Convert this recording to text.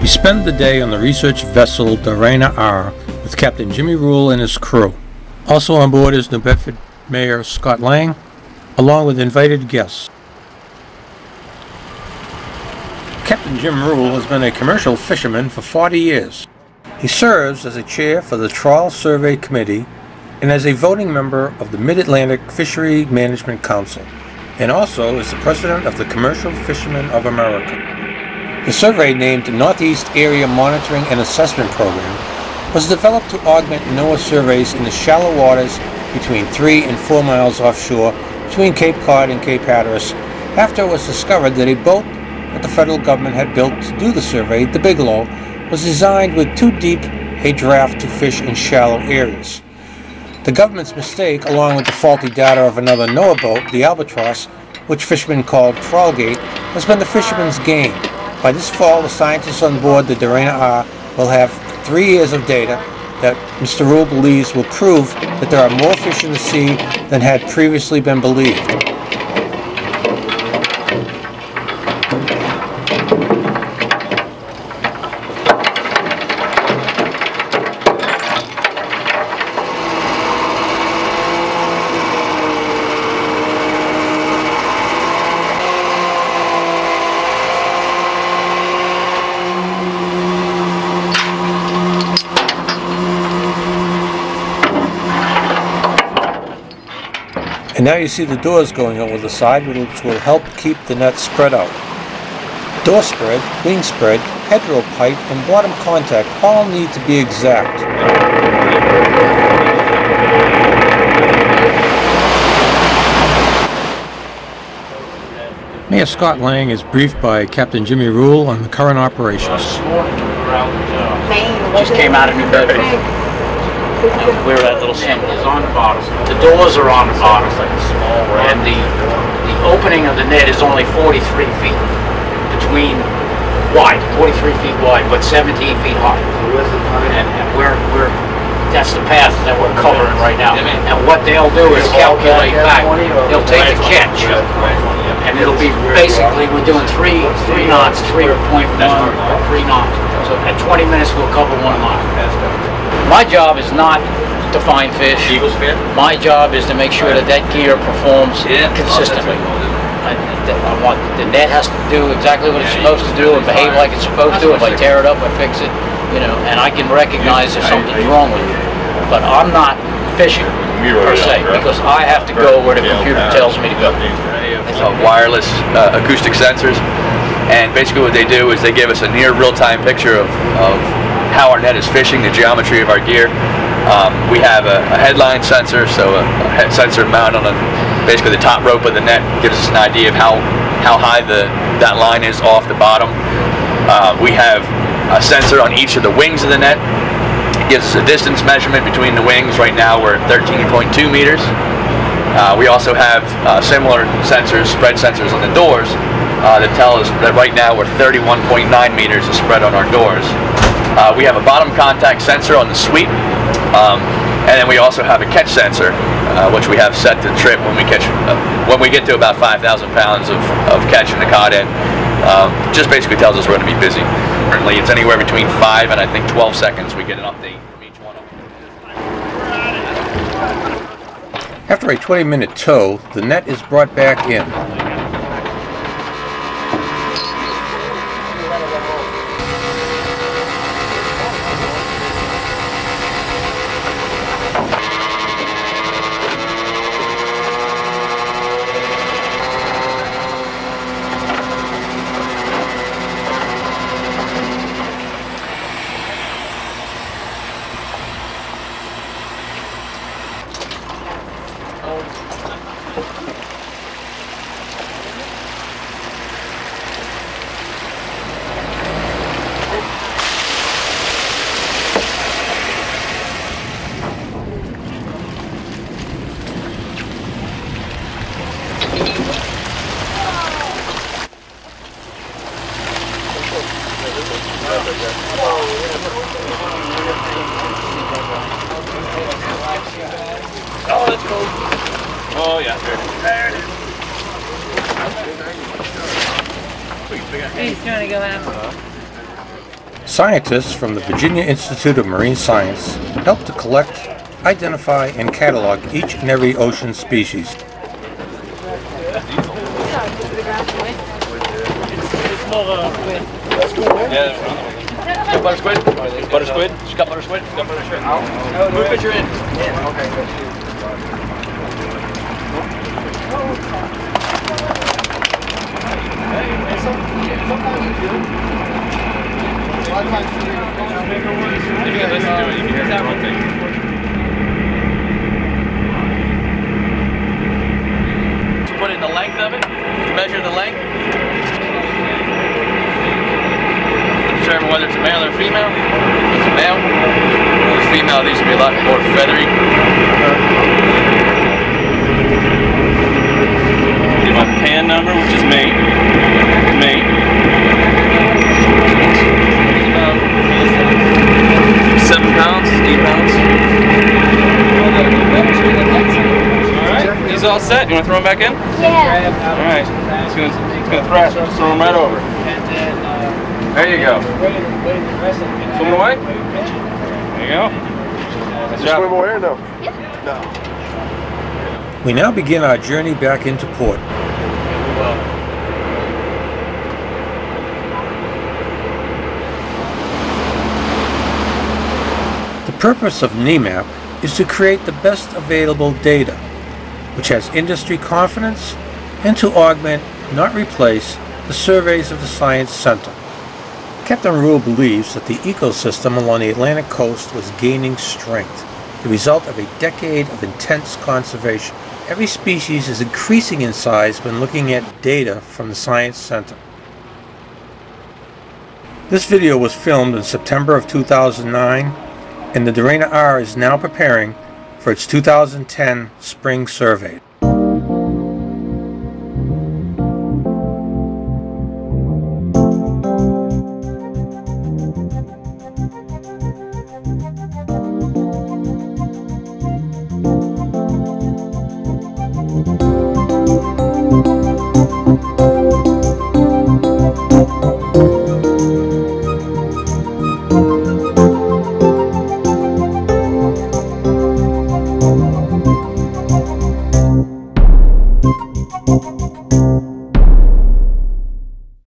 We spent the day on the research vessel Darana R with Captain Jimmy Ruhle and his crew. Also on board is New Bedford Mayor Scott Lang, along with invited guests. Captain Jim Ruhle has been a commercial fisherman for 40 years. He serves as a chair for the Trawl Survey Committee and as a voting member of the Mid-Atlantic Fishery Management Council, and also is the president of the Commercial Fishermen of America. The survey named Northeast Area Monitoring and Assessment Program was developed to augment NOAA surveys in the shallow waters between 3 and 4 miles offshore between Cape Cod and Cape Hatteras after it was discovered that a boat that the federal government had built to do the survey, the Bigelow, was designed with too deep a draft to fish in shallow areas. The government's mistake, along with the faulty data of another NOAA boat, the Albatross, which fishermen called Trawlgate, has been the fishermen's gain. By this fall, the scientists on board the Darana R will have three years of data that Mr. Ruhle believes will prove that there are more fish in the sea than had previously been believed. Now you see the doors going over the side, which will help keep the net spread out. Door spread, wing spread, headroll pipe, and bottom contact all need to be exact. Mayor Scott Lang is briefed by Captain Jimmy Ruhle on the current operations. Just uh, came out of New Bedford. And where that little symbol is on the bottom. The doors are on the bottom. And the, the opening of the net is only 43 feet between wide, 43 feet wide, but 17 feet high. And, and we're, we're, that's the path that we're covering right now. And what they'll do is calculate back. They'll take the catch. And it'll be basically, we're doing three, three knots, 3.1, three knots. So at 20 minutes, we'll cover one mile. My job is not to find fish. My job is to make sure that that gear performs consistently. I, I want the net has to do exactly what it's supposed to do and behave like it's supposed to. If I tear it up, I fix it, you know, and I can recognize if something's wrong with it. But I'm not fishing per se because I have to go where the computer tells me to go. It's uh, wireless uh, acoustic sensors, and basically what they do is they give us a near real-time picture of, of how our net is fishing, the geometry of our gear. Um, we have a, a, headline sensor, so a, a sensor mounted on a, basically the top rope of the net gives us an idea of how how high the that line is off the bottom. Uh, we have a sensor on each of the wings of the net. It gives us a distance measurement between the wings. Right now we're at 13.2 meters. Uh, we also have uh, similar sensors, spread sensors on the doors uh, that tell us that right now we're 31.9 meters of spread on our doors. Uh, we have a bottom contact sensor on the sweep, um, and then we also have a catch sensor, uh, which we have set to trip when we catch, uh, when we get to about 5,000 pounds of, of catch in the cod end. Um, just basically tells us we're going to be busy. Currently, it's anywhere between 5 and I think 12 seconds we get an update from each one of them. After a 20 minute tow, the net is brought back in. Oh, that's cool. Oh, yeah, there it is. He's trying to go after. Scientists from the Virginia Institute of Marine Science help to collect, identify, and catalog each and every ocean species. Yeah, got butter squid? Butter squid? She's got butter squid? She's got butter squid. Move picture in. If you listen to it, you can hear that one thing. Put in the length of it, measure the length. Determine whether it's a male or a female. It's a male, the female needs to be a lot more feathery. Give my pan number, which is mate. Mate. Seven pounds, eight pounds. Alright, he's all set. You want to throw him back in? Yeah. Alright. He's going to thrash. Throw him right over. There you go. Swim away? There you go. Nice job. Swim away or no? We now begin our journey back into port. The purpose of NEAMAP is to create the best available data, which has industry confidence, and to augment, not replace, the surveys of the Science Center. Captain Ruhle believes that the ecosystem along the Atlantic coast was gaining strength, the result of a decade of intense conservation. Every species is increasing in size when looking at data from the Science Center. This video was filmed in September of 2009, and the Darana R is now preparing for its 2010 spring survey.